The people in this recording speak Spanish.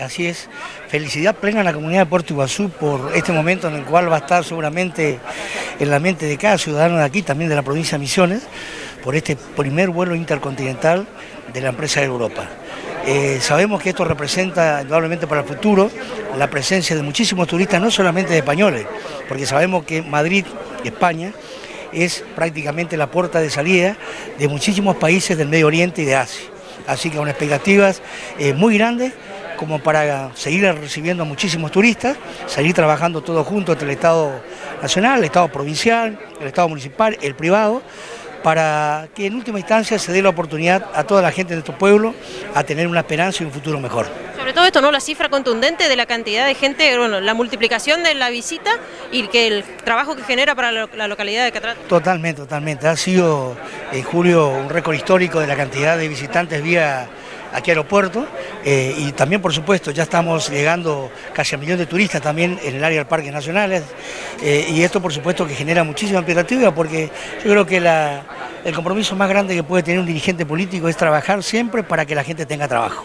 Así es, felicidad plena a la comunidad de Puerto Iguazú por este momento en el cual va a estar seguramente en la mente de cada ciudadano de aquí, también de la provincia de Misiones, por este primer vuelo intercontinental de la empresa de Europa. Eh, sabemos que esto representa indudablemente para el futuro la presencia de muchísimos turistas, no solamente de españoles, porque sabemos que Madrid, España, es prácticamente la puerta de salida de muchísimos países del Medio Oriente y de Asia. Así que con expectativas eh, muy grandes como para seguir recibiendo a muchísimos turistas, seguir trabajando todos juntos entre el Estado Nacional, el Estado Provincial, el Estado Municipal, el privado, para que en última instancia se dé la oportunidad a toda la gente de estos pueblos a tener una esperanza y un futuro mejor. Sobre todo esto, ¿no? La cifra contundente de la cantidad de gente, bueno, la multiplicación de la visita y que el trabajo que genera para la localidad de Catrat. Totalmente, totalmente. Ha sido en julio un récord histórico de la cantidad de visitantes vía aquí aeropuerto eh, y también por supuesto ya estamos llegando casi a millón de turistas también en el área del Parque Nacionales eh, y esto por supuesto que genera muchísima expectativa porque yo creo que el compromiso más grande que puede tener un dirigente político es trabajar siempre para que la gente tenga trabajo.